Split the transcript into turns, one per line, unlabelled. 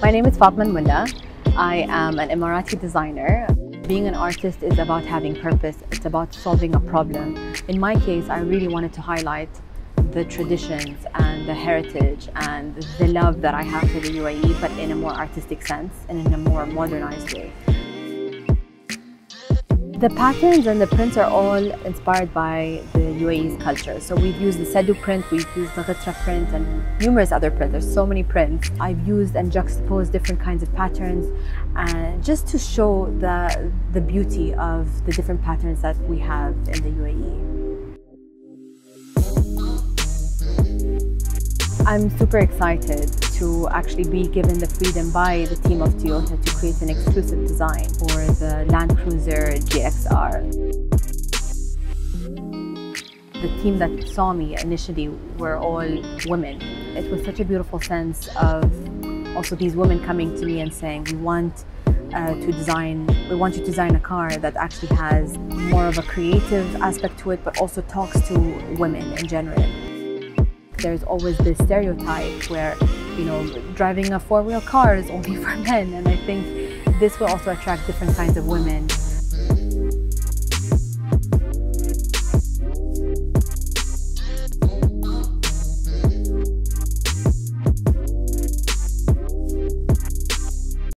My name is Fatma Mulla. I am an Emirati designer. Being an artist is about having purpose. It's about solving a problem. In my case, I really wanted to highlight the traditions and the heritage and the love that I have for the UAE, but in a more artistic sense and in a more modernized way. The patterns and the prints are all inspired by the UAE's culture. So we've used the Sadu print, we've used the Ghitra print and numerous other prints. There's so many prints. I've used and juxtaposed different kinds of patterns and just to show the, the beauty of the different patterns that we have in the UAE. I'm super excited to actually be given the freedom by the team of Toyota to create an exclusive design for the Land Cruiser GXR. The team that saw me initially were all women. It was such a beautiful sense of also these women coming to me and saying, we want uh, to design, we want you to design a car that actually has more of a creative aspect to it, but also talks to women in general there's always this stereotype where, you know, driving a four-wheel car is only for men. And I think this will also attract different kinds of women